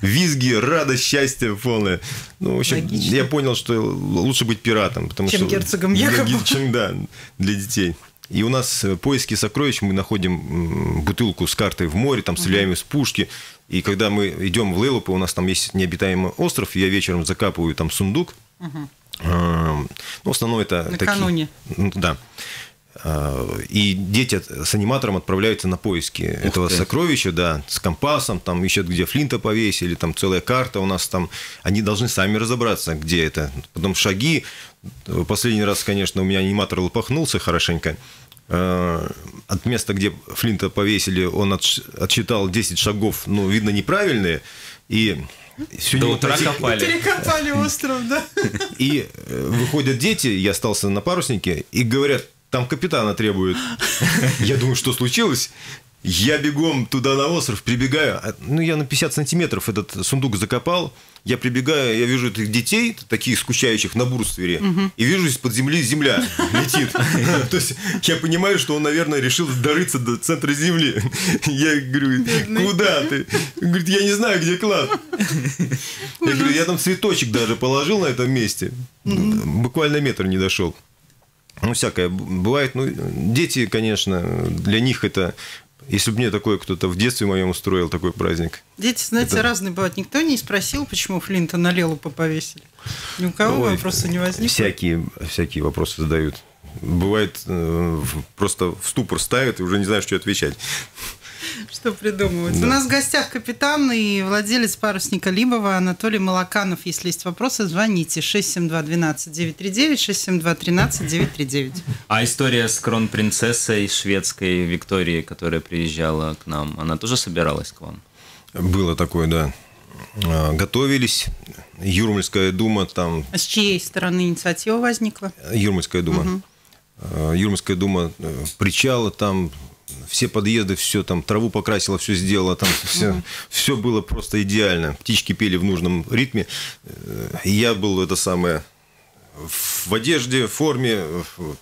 Speaker 3: визги, радость, счастье полное. Ну, в общем, Логично. я понял, что лучше быть пиратом. Потому
Speaker 2: чем
Speaker 3: что,
Speaker 2: герцогом Якобом.
Speaker 3: Чем, да, для детей. И у нас поиски сокровищ, мы находим бутылку с картой в море, там стреляем угу. из пушки. И когда мы идем в Лейлупы, у нас там есть необитаемый остров, я вечером закапываю там сундук. Угу. Ну, в основном это
Speaker 2: Накануне.
Speaker 3: такие... Да. А, и дети с аниматором отправляются на поиски Ух этого ты. сокровища, да, с компасом, там ищут, где флинта повесили, там целая карта у нас там. Они должны сами разобраться, где это. Потом шаги. Последний раз, конечно, у меня аниматор лопахнулся хорошенько. Э, от места, где Флинта повесили, он отсчитал 10 шагов, ну, видно, неправильные, и
Speaker 4: всю До утра копали.
Speaker 2: Перекопали остров, да.
Speaker 3: И э, выходят дети, я остался на паруснике, и говорят, там капитана требуют. Я думаю, что случилось? Я бегом туда на остров, прибегаю. А, ну, я на 50 сантиметров этот сундук закопал. Я прибегаю, я вижу этих детей, таких скучающих на бурствере, угу. и вижу из-под земли земля летит. То есть я понимаю, что он, наверное, решил дорыться до центра земли. Я говорю, куда ты? Говорит, я не знаю, где клад. Я говорю, я там цветочек даже положил на этом месте. Буквально метр не дошел. Ну, всякое бывает. Ну, дети, конечно, для них это если бы мне такое кто-то в детстве моем устроил такой праздник.
Speaker 2: Дети, знаете, это... разные бывают. Никто не спросил, почему Флинта на Лелупа повесили. Ни у кого Ой, вопроса не возникло.
Speaker 3: Всякие, всякие вопросы задают. Бывает, э, просто в ступор ставят и уже не знаю, что отвечать.
Speaker 2: Что придумывать? Да. У нас в гостях капитан и владелец парусника Либова Анатолий Малаканов. Если есть вопросы, звоните 672-12-939, 672-13-939.
Speaker 4: А история с кронпринцессой шведской Викторией, которая приезжала к нам, она тоже собиралась к вам?
Speaker 3: Было такое, да. А, готовились. Юрмальская дума там...
Speaker 2: А с чьей стороны инициатива возникла?
Speaker 3: Юрмальская дума. Угу. Юрмальская дума э, причала там все подъезды, все там, траву покрасила, все сделала, там все, все было просто идеально. Птички пели в нужном ритме. Э, я был это самое в одежде, в форме,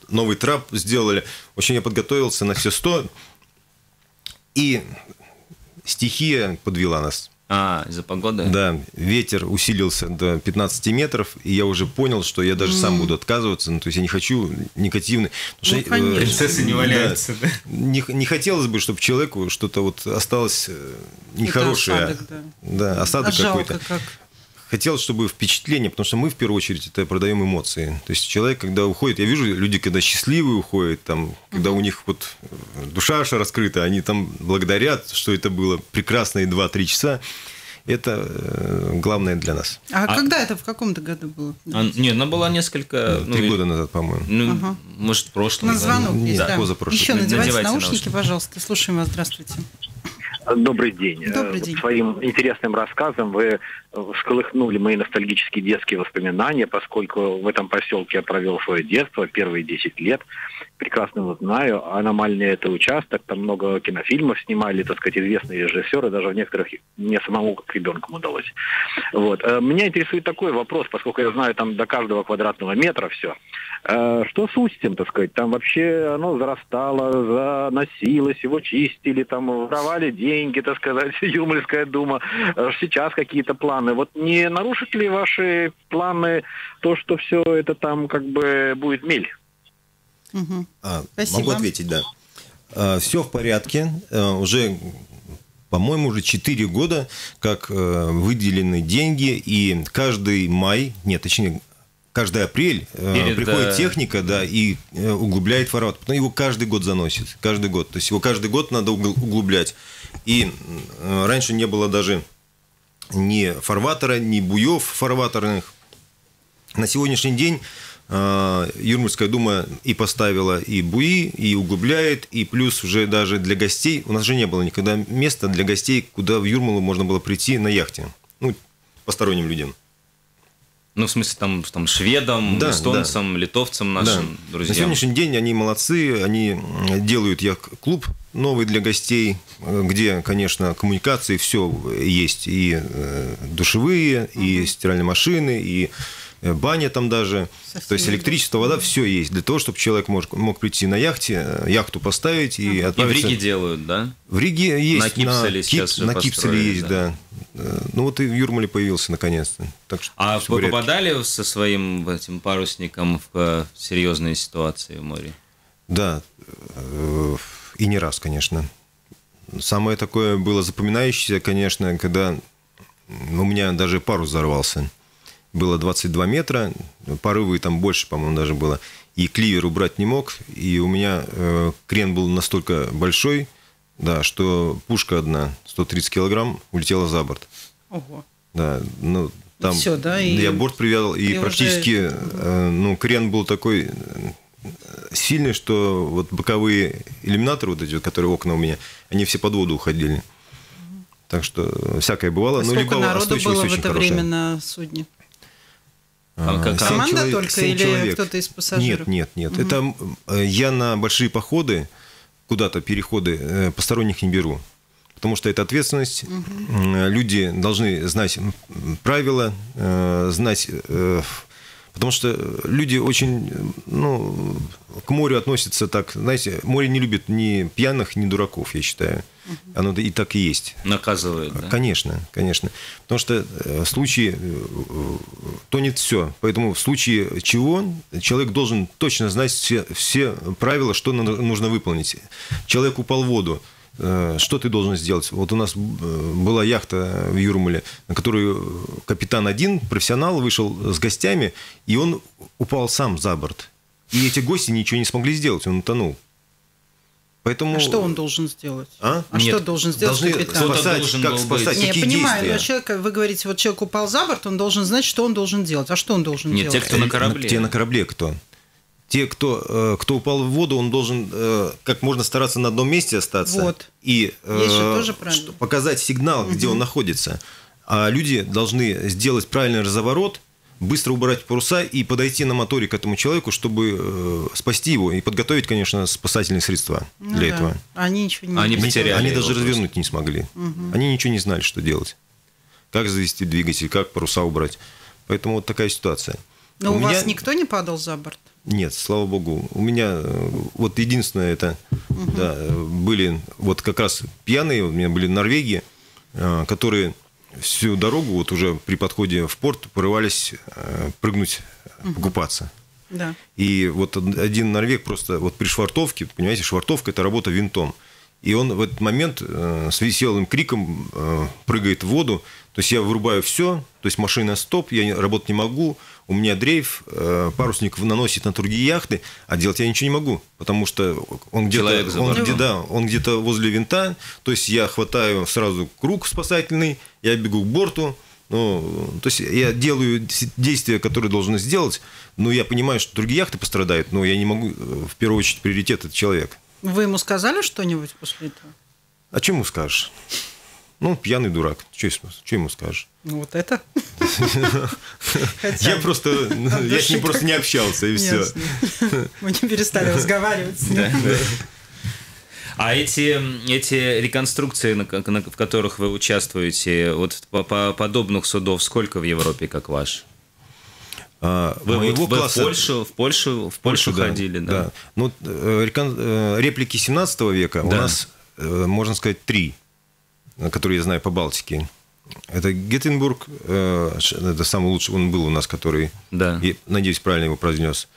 Speaker 3: новый трап сделали. Общем, я подготовился на все сто. И стихия подвела нас.
Speaker 4: А, из-за погоды?
Speaker 3: Да, ветер усилился до 15 метров, и я уже понял, что я даже mm. сам буду отказываться. Ну, то есть я не хочу негативный.
Speaker 4: Ну, что, э, Принцессы не валяются, да?
Speaker 3: Не, не хотелось бы, чтобы человеку что-то вот осталось э, нехорошее. Это осадок, да. Да, осадок а какой-то. Как хотелось, чтобы впечатление, потому что мы в первую очередь это продаем эмоции. То есть человек, когда уходит, я вижу люди, когда счастливые уходят, там, когда у них вот душа раскрыта, они там благодарят, что это было прекрасные 2-3 часа. Это э, главное для нас.
Speaker 2: А,
Speaker 4: А-
Speaker 2: когда это, в каком-то году было?
Speaker 4: А, нет, она была несколько... ну,
Speaker 3: Три
Speaker 4: и-
Speaker 3: года назад, по-моему.
Speaker 4: Ну,
Speaker 2: Ага.
Speaker 4: может, в прошлом.
Speaker 2: На
Speaker 4: да.
Speaker 2: звонок есть, да.
Speaker 3: позапрошлый.
Speaker 2: Еще надевайте,
Speaker 4: Надевайте
Speaker 2: наушники,
Speaker 4: наушники.
Speaker 2: пожалуйста. Слушаем вас. Здравствуйте.
Speaker 6: Добрый день.
Speaker 2: Добрый
Speaker 6: Э,
Speaker 2: день.
Speaker 6: Своим интересным рассказом вы э, всколыхнули мои ностальгические детские воспоминания, поскольку в этом поселке я провел свое детство, первые 10 лет. Прекрасно его знаю. Аномальный это участок, там много кинофильмов снимали, так сказать, известные режиссеры, даже в некоторых мне самому как ребенком удалось. Вот. Э, Меня интересует такой вопрос, поскольку я знаю там до каждого квадратного метра все. Что с устьем, так сказать? Там вообще оно зарастало, заносилось, его чистили, там воровали деньги, так сказать, Юрмальская дума. Э, Сейчас какие-то планы. Вот не нарушат ли ваши планы то, что все это там как бы будет мель?
Speaker 2: Мгм.
Speaker 3: А,
Speaker 2: Спасибо.
Speaker 3: Могу ответить, да. все в порядке. А, уже, по-моему, уже 4 года, как э, выделены деньги, и каждый май, нет, точнее, каждый апрель э,
Speaker 4: Перед,
Speaker 3: приходит
Speaker 4: э,
Speaker 3: техника, да, и э, углубляет фарватер. Потом его каждый год заносит, каждый год. То есть его каждый год надо угл- углублять. И э, раньше не было даже ни фарватера, ни буев фарватерных. На сегодняшний день э, Юрмальская дума и поставила и буи, и углубляет, и плюс уже даже для гостей, у нас же не было никогда места для гостей, куда в Юрмалу можно было прийти на яхте, ну, посторонним людям.
Speaker 4: Ну, в смысле, там, там шведам,
Speaker 3: Да,
Speaker 4: эстонцам, литовцам нашим
Speaker 3: Да.
Speaker 4: друзьям.
Speaker 3: На сегодняшний день они молодцы, они делают яхт-клуб новый для гостей, э, где, конечно, коммуникации все есть, и э, душевые, и стиральные машины, и э, баня там даже,
Speaker 2: Со
Speaker 3: то есть электричество, вода, все есть для того, чтобы человек мог, мог прийти на яхте, яхту поставить и
Speaker 4: И в
Speaker 3: отправиться.
Speaker 4: Риге делают, да?
Speaker 3: В Риге есть.
Speaker 4: На Кипселе сейчас же
Speaker 3: на Кипселе
Speaker 4: построили,
Speaker 3: есть,
Speaker 4: да.
Speaker 3: да. Э, Ну вот и в Юрмале появился наконец-то. Так что
Speaker 4: А вы попадали со своим этим парусником в э, серьезные ситуации в море?
Speaker 3: Да, э, и не раз, конечно. Самое такое было запоминающееся, конечно, когда у меня даже парус взорвался. Было 22 метра, порывы там больше, по-моему, даже было. И кливер убрать не мог, и у меня крен был настолько большой, да, что пушка одна, 130 килограмм, улетела за борт.
Speaker 2: Ого.
Speaker 3: Да, ну там
Speaker 2: всё, да, и-
Speaker 3: я борт привязал, и,
Speaker 2: и уже-
Speaker 3: практически э, ну, крен был такой э, сильный, что вот боковые иллюминаторы, вот эти, вот, которые окна у меня, они все под воду уходили. Так что всякое бывало.
Speaker 2: А
Speaker 3: но
Speaker 2: сколько
Speaker 3: либо
Speaker 2: народу было в это
Speaker 3: хорошая.
Speaker 2: время на судне?
Speaker 4: А
Speaker 3: А,
Speaker 4: как-
Speaker 2: Команда
Speaker 3: человек-
Speaker 2: только или кто-то из пассажиров?
Speaker 3: Нет, нет, нет. Это э, я на большие походы, куда-то переходы э, посторонних не беру. Потому что это ответственность. М, Люди должны знать правила, э, знать... Потому что люди очень, ну, к морю относятся так, знаете, море не любит ни пьяных, ни дураков, я считаю. Оно и так и есть.
Speaker 4: Наказывают, да?
Speaker 3: Конечно, конечно. Потому что э, в случае э, тонет все. Поэтому в случае чего человек должен точно знать все, все правила, что нужно выполнить. Человек упал в воду. Э, Что ты должен сделать? Вот у нас э, была яхта в Юрмале, на которую капитан один, профессионал, вышел с гостями, и он упал сам за борт. И эти гости ничего не смогли сделать, он утонул. Поэтому...
Speaker 2: А что он должен сделать?
Speaker 3: А?
Speaker 2: А
Speaker 3: Нет,
Speaker 2: что должен сделать
Speaker 3: должны
Speaker 2: капитан?
Speaker 3: Спасать,
Speaker 4: должен
Speaker 3: как спасать,
Speaker 4: быть.
Speaker 2: Не, я понимаю,
Speaker 3: действия?
Speaker 2: но человек, вы говорите, вот человек упал за борт, он должен знать, что он должен делать. А что он должен
Speaker 4: Нет, те,
Speaker 2: делать?
Speaker 4: кто на корабле.
Speaker 3: Те на корабле кто? Те, кто, э, кто упал в воду, он должен э, как можно стараться на одном месте остаться.
Speaker 2: Вот.
Speaker 3: И э, показать сигнал, где он находится. А люди должны сделать правильный разворот, быстро убрать паруса и подойти на моторе к этому человеку, чтобы э, спасти его и подготовить, конечно, спасательные средства
Speaker 2: Ну
Speaker 3: для
Speaker 2: да.
Speaker 3: этого.
Speaker 2: Они ничего не
Speaker 4: Они потеряли
Speaker 3: они даже
Speaker 4: просто.
Speaker 3: развернуть не смогли. Они ничего не знали, что делать. Как завести двигатель, как паруса убрать. Поэтому вот такая ситуация.
Speaker 2: Но у,
Speaker 3: меня-
Speaker 2: вас никто не падал за борт?
Speaker 3: Нет, слава богу. У меня э, вот единственное это да, э, были вот как раз пьяные, у меня были Норвегии, э, которые всю дорогу вот уже при подходе в порт порывались э, прыгнуть, э, покупаться.
Speaker 2: Да.
Speaker 3: И вот од- один норвег просто вот при швартовке, понимаете, швартовка – это работа винтом. И он в этот момент э, с веселым криком э, прыгает в воду. То есть я вырубаю все, то есть машина стоп, я работать не могу, у меня дрейф, э, парусник наносит на другие яхты, а делать я ничего не могу, потому что он где-то он где, да, он где-то возле винта, то есть я хватаю сразу круг спасательный, я бегу к борту, ну, то есть я делаю действия, которые должен сделать, но я понимаю, что другие яхты пострадают, но я не могу, в первую очередь, приоритет этот человек.
Speaker 2: Вы ему сказали что-нибудь после этого?
Speaker 3: А чем ему скажешь? Ну, пьяный дурак. Что, что ему скажешь?
Speaker 2: Ну, вот это.
Speaker 3: Я просто, я с ним просто не общался, и все.
Speaker 2: Мы не перестали разговаривать с ним.
Speaker 4: А эти, эти реконструкции, в которых вы участвуете, вот по, подобных судов сколько в Европе, как ваш?
Speaker 3: А, вы, моего
Speaker 4: вы
Speaker 3: класса...
Speaker 4: в Польшу, в Польшу, в Польшу, Польшу ходили, да? да.
Speaker 3: Ну, э, э, реплики 17 века да. у нас, э, можно сказать, три, которые я знаю по Балтике. Это Геттенбург, это самый лучший, он был у нас, который,
Speaker 4: да.
Speaker 3: я, надеюсь, правильно его произнес.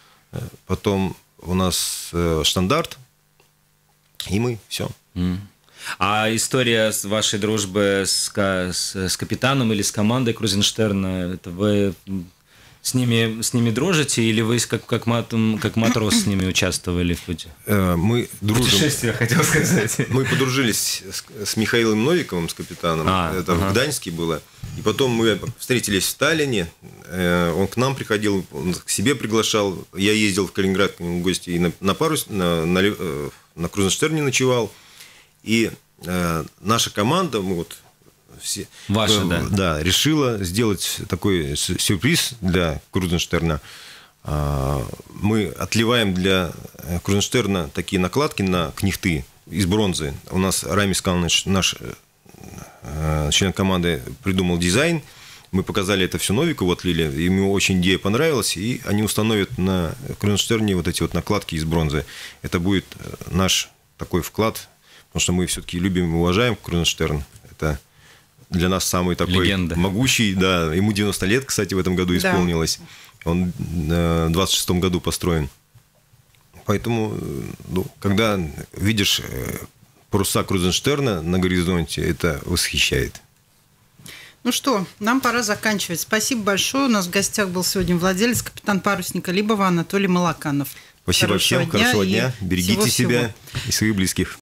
Speaker 3: Потом у нас Штандарт, и мы, все.
Speaker 4: А история вашей дружбы с, с, с капитаном или с командой Крузенштерна, это вы с ними, с ними дружите, или вы как, как, мат, как матрос с ними участвовали в пути?
Speaker 3: Э, мы дружим.
Speaker 4: Путешествие, хотел сказать.
Speaker 3: Мы подружились с, с Михаилом Новиковым, с капитаном. А, Это ага. в Гданьске было. И потом мы встретились в Сталине. Э, он к нам приходил, он к себе приглашал. Я ездил в Калининград к нему в гости и на, на парус, на, на, э, на Крузенштерне ночевал. И э, наша команда, мы вот все,
Speaker 4: Ваша, да.
Speaker 3: Да, решила сделать такой сюрприз для Крузенштерна. А, мы отливаем для Крузенштерна такие накладки на книхты из бронзы. У нас Рамис Калныч, наш э, член команды, придумал дизайн. Мы показали это все Новикову, отлили. Ему очень идея понравилась, и они установят на Крузенштерне вот эти вот накладки из бронзы. Это будет э, наш такой вклад, потому что мы все-таки любим и уважаем Крузенштерн. Это для нас самый такой
Speaker 4: Легенда.
Speaker 3: могучий, да, ему 90 лет, кстати, в этом году исполнилось. Да. Он э, в 26-м году построен. Поэтому, э, ну, когда видишь э, паруса Крузенштерна на горизонте, это восхищает.
Speaker 2: Ну что, нам пора заканчивать. Спасибо большое. У нас в гостях был сегодня владелец, капитан парусника Либова Анатолий Малаканов.
Speaker 3: Спасибо
Speaker 2: хорошего
Speaker 3: всем,
Speaker 2: дня
Speaker 3: хорошего дня. Берегите
Speaker 2: всего
Speaker 3: себя и своих близких.